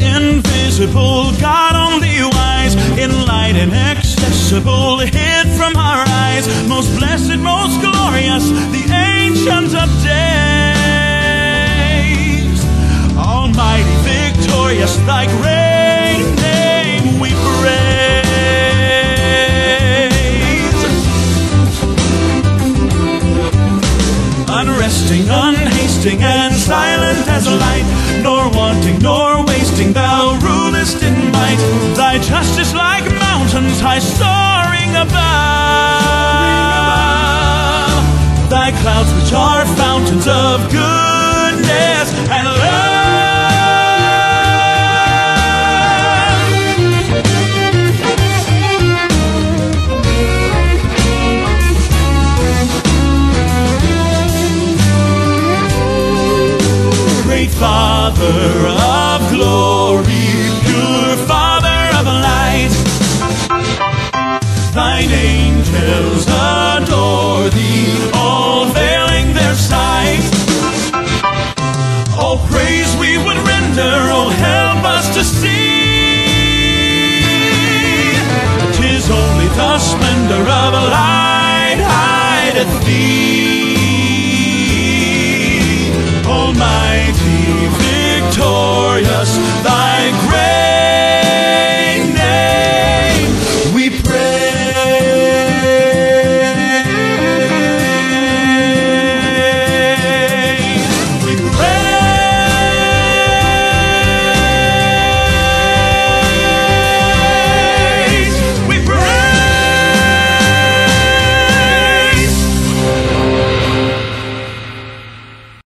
invisible, God only wise, in light inaccessible, hid from our eyes, most blessed, most glorious, the ancient of days, almighty, victorious, thy great name we praise. Unresting, unhasting, and silent as a light, nor wanting, nor wasting, thou rulest in might. Thy justice like mountains high soaring above. Thy clouds which are fountains of goodness Father of glory, pure Father of light, thine angels adore thee, all veiling their sight. All praise we would render, oh help us to see. Tis only the splendor of a light hideth thee.